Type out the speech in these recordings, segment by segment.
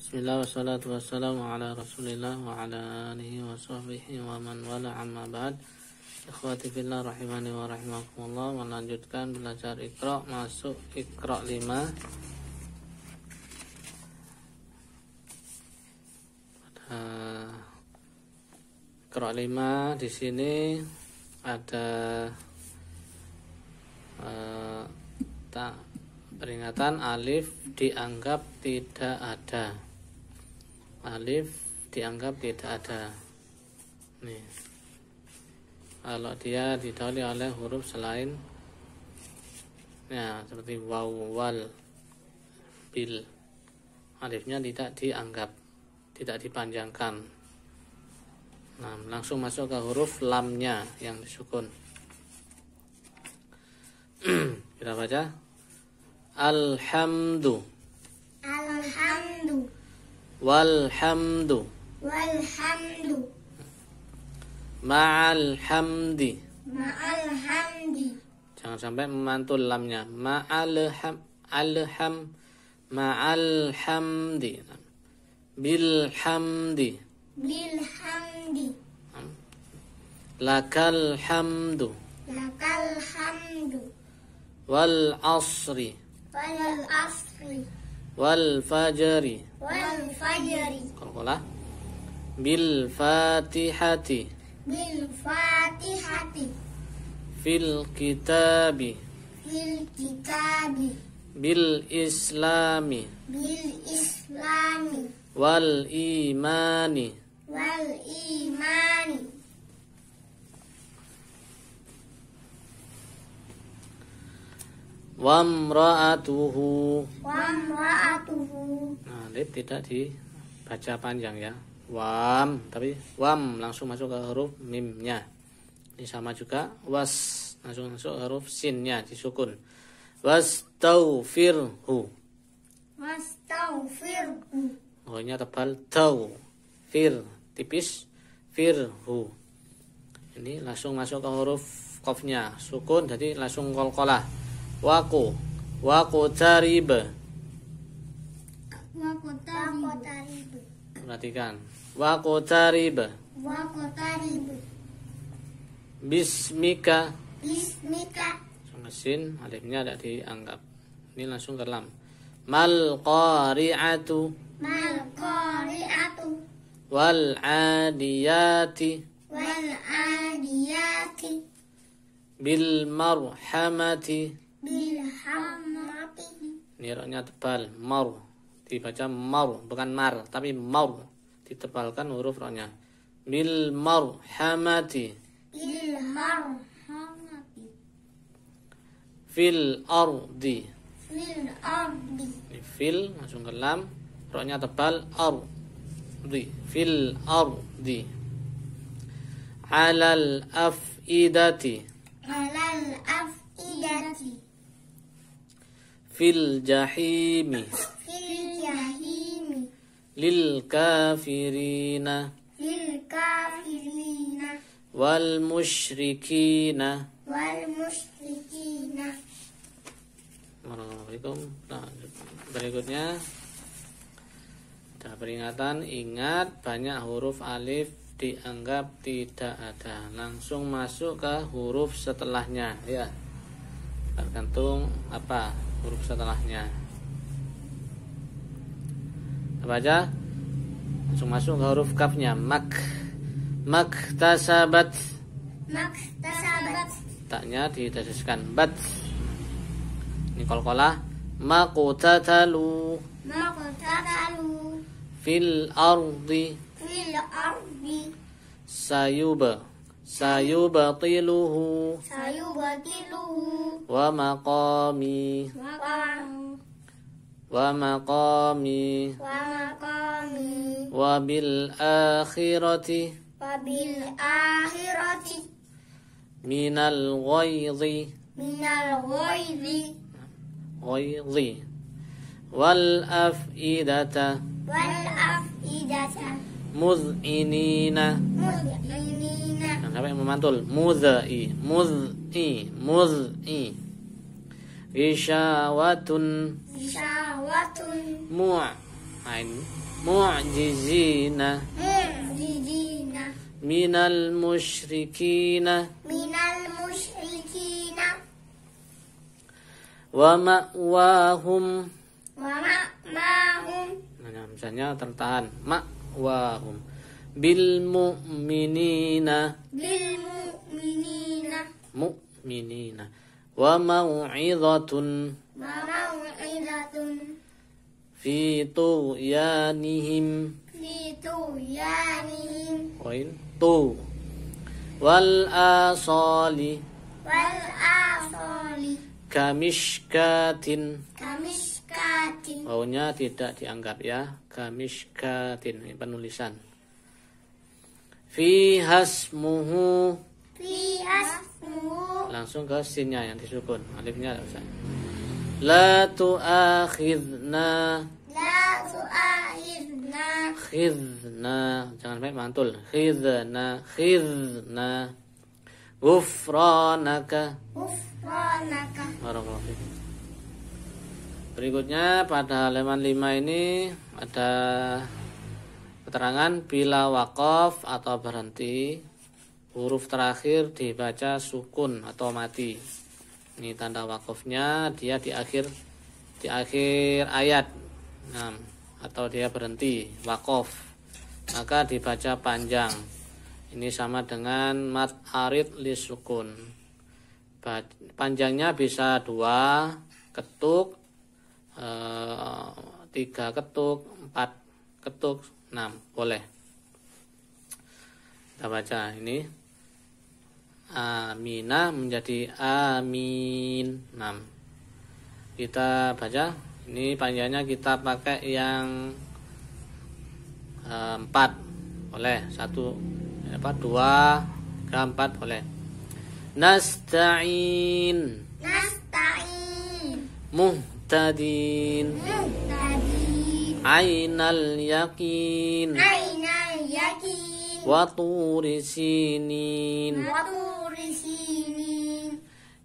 Bismillah wassalatu wassalamu ala rasulillah wa ala alihi wa sahbihi wa man wala amma ba'd. Ikhwati rahimani wa rahimakumullah Melanjutkan belajar ikra Masuk ikra 5 Pada ikra 5 di sini ada uh, tak peringatan alif dianggap tidak ada alif dianggap tidak ada. Nih. Kalau dia didahului oleh huruf selain ya seperti waw wal bil alifnya tidak dianggap tidak dipanjangkan. Nah langsung masuk ke huruf lamnya yang disukun. Kita baca. Alhamdu. Alhamdu walhamdu. Walhamdu. Ma'al hamdi ma'al hamdi jangan sampai memantul lamnya. Ma'al ham alham ma'al hamdi bil hamdi bil hamdi lakal hamdu lakal hamdu wal asri. Wal asri wal fajri. Wal fajri. Qalqalah bil fatihati. Bil fatihati. Fil kitabi. Fil kitabi. Bil islami. Bil islami. Wal imani. Wal imani wamra'atuhu. Wa mra'atuhu nah lip tidak dibaca panjang ya. Wam tapi wam langsung masuk ke huruf mimnya. Ini sama juga was langsung masuk ke huruf sinnya disukun was taufirhu wastaghfirhu ohnya tebal tau. Fir tipis firhu. Ini langsung masuk ke huruf kofnya sukun jadi langsung kolkolah waku. Waku tariba wa qataribu perhatikan. Waku tariba wa qataribu bismika. Bismika. Mesin alifnya tidak dianggap. Ini langsung ke lam mal qari'atu. Mal qari'atu. Wal adiyati. Wal adiyati. Bil marhamati bil hamati ini roknya tebal mar dibaca mar bukan mar tapi mar ditebalkan huruf roknya bil marhamati bil marhamati fil ardi. Fil ardi fil langsung ke lam. Roknya tebal ardi fil ardi. Alal afidati. Alal afidati fil jahimi. Fil jahimi. Lil kafirina. Lil kafirina. Wal musyrikina. Wal musyrikina. Assalamualaikum. Nah, berikutnya. Ada peringatan. Ingat banyak huruf alif dianggap tidak ada. Langsung masuk ke huruf setelahnya. Ya. Tergantung apa huruf setelahnya. Apa aja? Langsung masuk ke huruf kafnya. Mak. Mak tasabat maktasabat. Taknya didasarkan bat. Ini kolkolah maqtatalu maqtatalu fil ardi fil ardi sayuba sayubatiluhu sayubatiluhu wa maqami wa wa maqami wa maqami wa bil akhirati wa bil mud'inina Nah, sampai memantul? Mudhi mudhi mudhi Isyawatun Syahwatun mu' ain mu'jizina. Mu'jizina. Minal musyrikina. Minal musyrikina. Wa ma'wahum. Wa ma'mahum nah misalnya tertahan. Ma'wahum bil mu'minina bil mu'minina mu'minina wa mau'izatun wa mau'izatun fi tuyanihim fi tuyanihim poin tu wal asali wal asali kamishkatin Baunya tidak dianggap ya kamishkatin ini penulisan. Fi hasmuhu. Fi asmuhu langsung ke sinnya yang disukun alifnya tidak usah. La tu'akhidna. La tu'akhidna. Khidna jangan sampai mantul. Khidna khidna. Gufranaka ghufranaka. Barakallahu fikum. Berikutnya pada halaman 5 ini ada keterangan bila wakaf atau berhenti huruf terakhir dibaca sukun atau mati. Ini tanda wakafnya dia di akhir di akhir ayat. Nah, atau dia berhenti wakaf. Maka dibaca panjang. Ini sama dengan mat arid li sukun. Panjangnya bisa dua ketuk, tiga ketuk, empat ketuk, enam boleh. Kita baca ini. Aminah menjadi amin. Enam. Kita baca. Ini panjangnya kita pakai yang eh, empat. Boleh. Satu. Apa? Dua. Tiga, empat. Boleh. Nasta'in. nasta'in Muhtadin. مهتدين. عين اليقين. عين اليقين وطور سينين. وطور سينين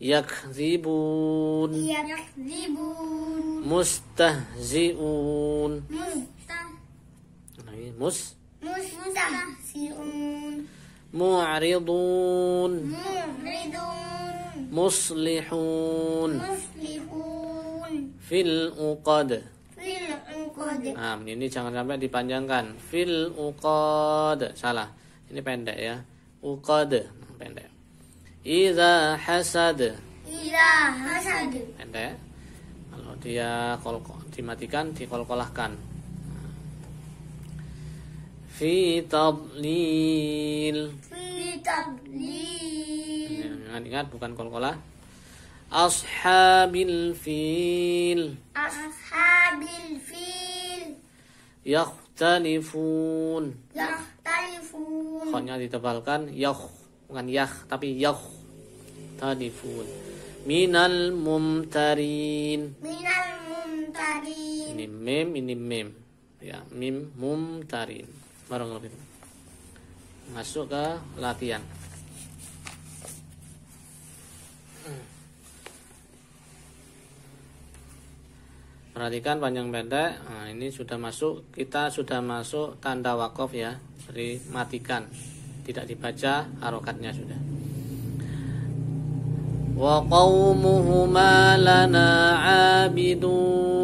يكذبون. يكذبون مستهزئون. مس مستهزئون. معرضون. معرضون مصلحون مصلحون. Fil uqad. fil uqad Nah, ini jangan sampai dipanjangkan. Fil uqad. Salah. Ini pendek ya. Uqad. Pendek. Iza hasad. ila hasad Pendek. Kalau dia kol dimatikan, dikolkolahkan. Fi tadlil. fi tablil Ingat-ingat bukan kolkolah. Ashabil fil. ashabil fil Yakhtalifun. yakhtalifun Khonnya ditebalkan yah bukan yah tapi yah talifun minal mumtarin minal mumtarin ini mem ini mem ya mim mumtarin barang lebih masuk ke latihan Perhatikan panjang pendek. Nah, ini sudah masuk. Kita sudah masuk tanda wakaf ya. Jadi matikan. Tidak dibaca harokatnya sudah. Wa qaumuhuma lana abidun.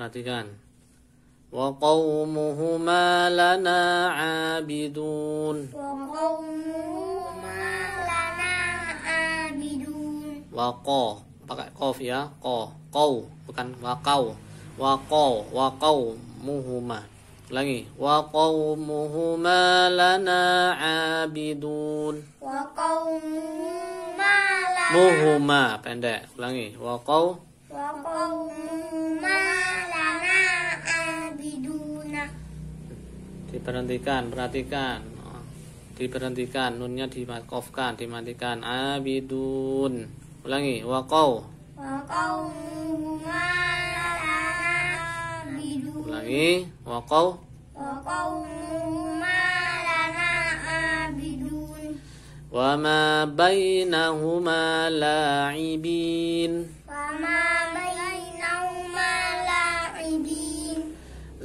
Perhatikan. Wa qaumuhuma lana abidun. wa qaumuhuma lana abidun Wa qa pakai qaf ya, qa. Qau bukan wa qau. Wa qa wa qaumuhuma. Ulangi. Wa qaumuhuma lana abidun. wa qaumuhuma lana Muhuma pendek. Ulangi. Wa qau wa qaumuhuma diberhentikan, perhatikan. Oh, Diberhentikan, nunnya dimakofkan, dimatikan. Abidun. Ulangi. Wa qau wa qaumuhuma lana abidun Ulangi. Wa qau وقومهما لنا عابدون وما بينهما لاعبين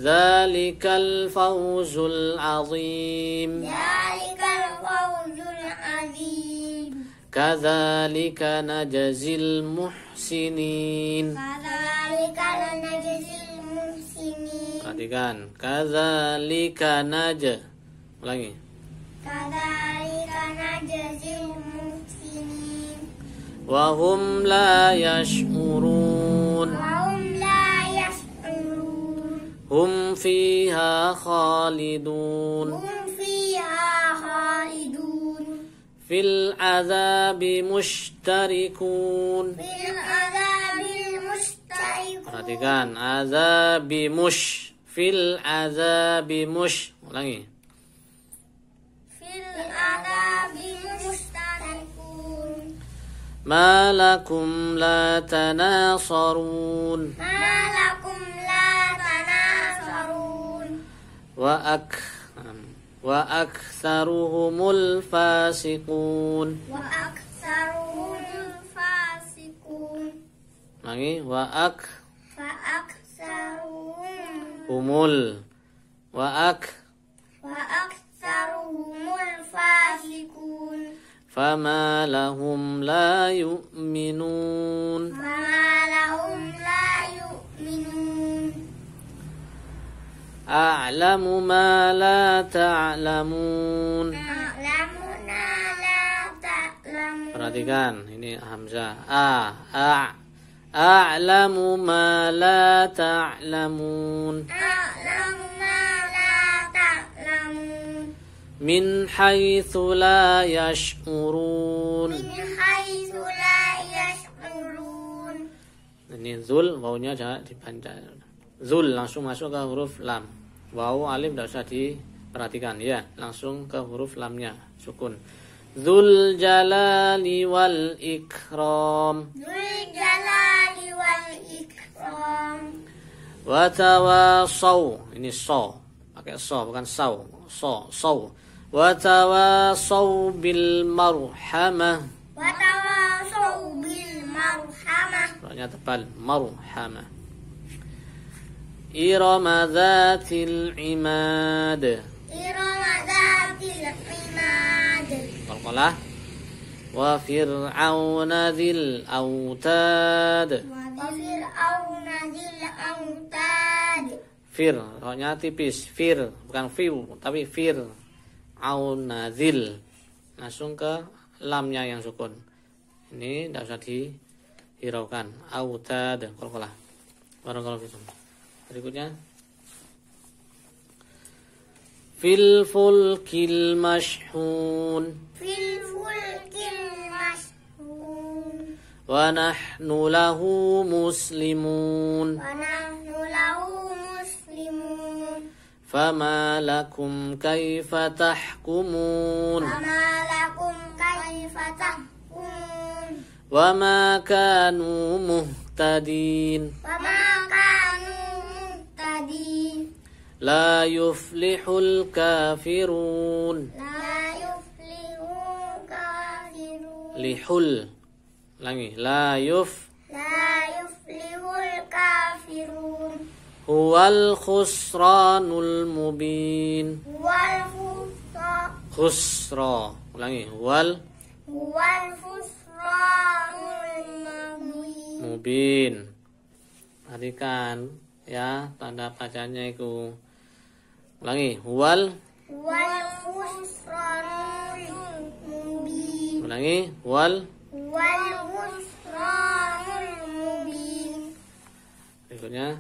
ذلك الفوز العظيم. ذلك الفوز العظيم. كذلك نجزي المحسنين. كذلك لنجزي المحسنين. Perhatikan. Kadzalika naja Ulangi. كذلك نجزي المحسنين. Wahum la yash'urun فيها خالدون. هم فيها خالدون. في العذاب مشتركون. في العذاب مشتركون perhatikan عذاب مش. في العذاب مش. Ulangi. في العذاب مشتركون. ما لكم لا تناصرون. ما لكم وأك وأكثرهم الفاسقون. وأكثرهم الفاسقون. lagi وأك فأكثرهم وأك وأكثرهم الفاسقون. فما لهم لا يؤمنون. فما لهم أعلم ما لا تعلمون أعلم ما لا تعلمون Perhatikan ini Hamzah A A A'lamu ma la ta'lamun A'lamu ma la ta'lamun Min haythu la yash'urun Min haythu la yash'urun Ini zul wawnya jangan dipanjang Zul langsung masuk ke huruf lam. Wow, alif tidak usah diperhatikan. Ya, langsung ke huruf lamnya. Sukun. Zul jalali wal ikram. Zul jalali wal ikram. Watawasau ini so pakai so bukan saw. So so watawasau bil marhamah watawasau bil marhamah soalnya tebal marhamah Irama dhatil imad إرم ذات العماد Qalqalah Wa fir'auna dhil autad وفرعون ذي الأوتاد Fir, roknya tipis Fir, bukan fiu Tapi fir Auna dhil Langsung ke lamnya yang sukun Ini tidak usah dihiraukan Autad Qalqalah Barakallahu fikum berikutnya. Fil fulkil mashhun. Fil fulkil mashhun. Wa nahnu lahu muslimun. Wa nahnu lahu muslimun. Fama lakum kaifa tahkumun. Fama lakum kaifa tahkumun. Wa ma kanu muhtadin. Wa ma La yuflihul kafirun. La yuflihul kafirun. Lihul. Langi. La yuf. La yuflihul kafirun. Huwal khusranul mubin. Huwal khusra. Khusra. Ulangi. Huwal. Huwal khusranul mubin. mubin. Perhatikan ya tanda bacanya itu. Ulangi, wal wal mubin. Ulangi, wal wal mubin. Berikutnya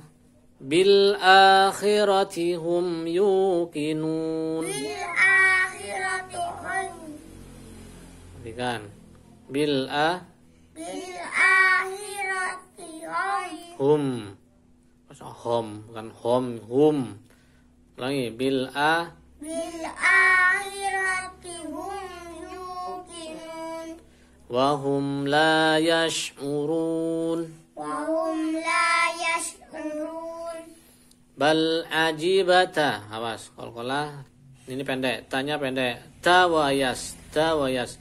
bil akhirati hum yuqinun. Bil akhirati hum. Bil a bil akhirati hum. Hum, bukan hum hum lagi bil a bil akhirati hum yuqinun. wa hum la yash'urun. Wa hum la yash'urun. Bal ajibata awas kolkola ini pendek tanya pendek tawayas tawayas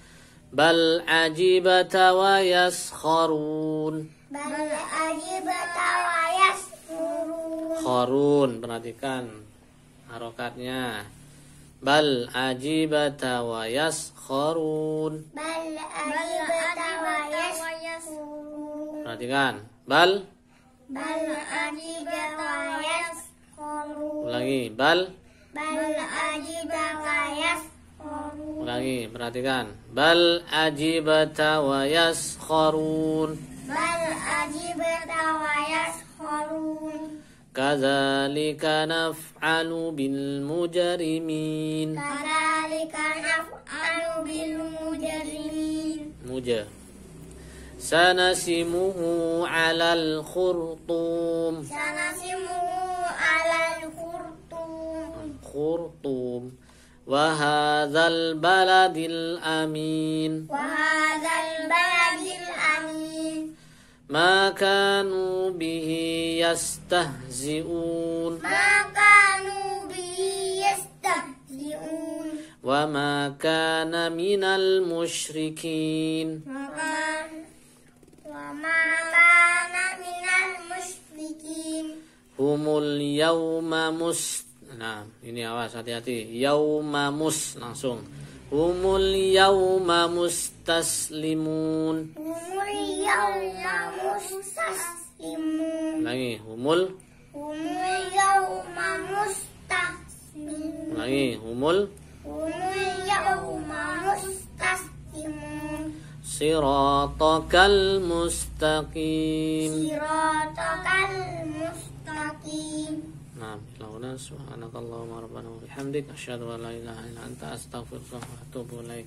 bal ajibata wa yaskharun bal ajibata wa yaskharun kharun perhatikan harokatnya. Bal ajibata wa yaskharun. Bal ajibata wa yaskurun. Perhatikan. Bal, Bal ajibata wa yaskurun. ulangi. Bal, Bal ajibata wa yaskurun. ulangi. Perhatikan. Bal ajibata wa yaskharun. Bal ajibata wa yaskurun. كذلك نفعل بالمجرمين. كذلك نفعل بالمجرمين. مجا سنسمه على الخرطوم. سنسمه على الخرطوم. خرطوم. وهذا البلد الأمين. وهذا ma kanu bihi yastahzi'un. Ma kanu bihi yastahzi'un. wa ma kana minal musyrikin. Maka wa ma kana minal musyrikin. humul yauma mus nah ini awas hati-hati. Yauma mus langsung. Humul yauma mustaslimun. Humul yawma mustaslimun. ulangi humul Humul yawma mustaslimun. ulangi humul Humul yawma mustaslimun. Siratakal mustaqim. Siratakal mustaqim. Nah, ilauna subhanakallahumma rabbana wa bihamdik asyhadu an la ilaha illa anta astaghfiruka wa atubu ilaik.